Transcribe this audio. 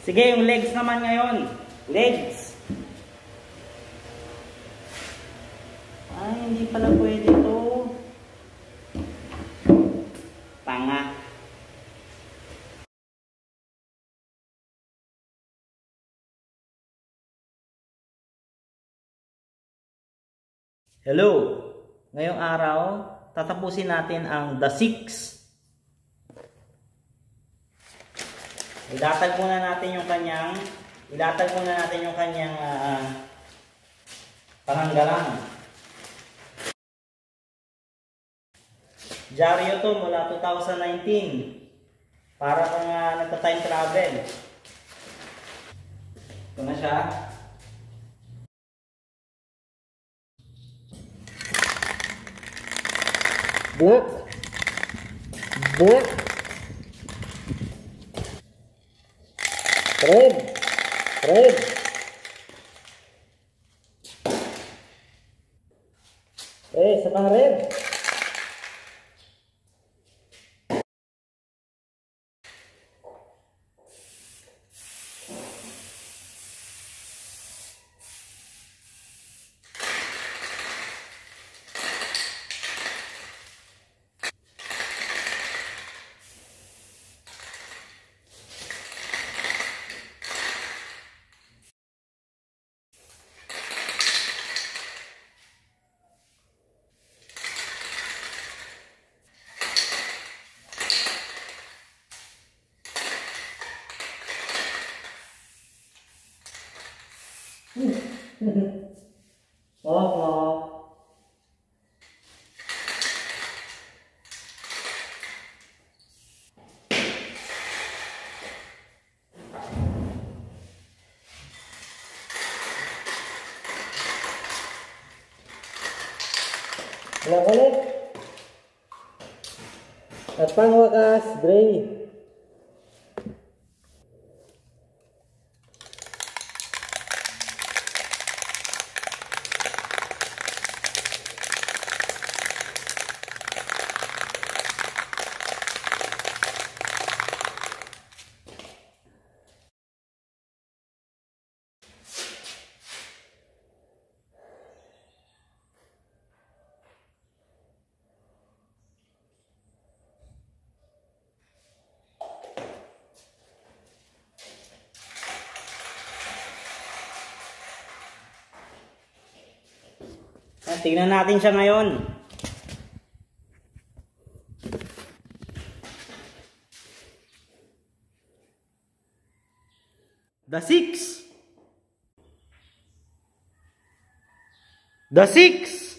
Sige, yung legs naman ngayon. Legs. Ay, hindi pala pwede to. Tanga. Hello! Ngayong araw, tatapusin natin ang The Six. Ilatag muna natin yung kanyang ilatag muna natin yung kanyang uh, pananggalang. Diaryo to mula 2019. Para kung uh, nagta-time travel. Ito na siya. Book. Book. Keren. Keren. Eh, semar keren. một một Nah, ulit. At pangwakas, Bray. Ah, tingnan natin siya ngayon. The six. The six.